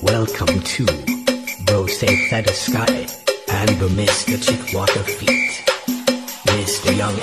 Welcome to Bro Safe Feather Sky and the Mr. Chick Walker feat. Mr. Young.